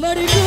somebody.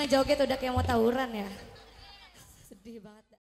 Yang joget udah kayak mau tawuran ya. Sedih banget.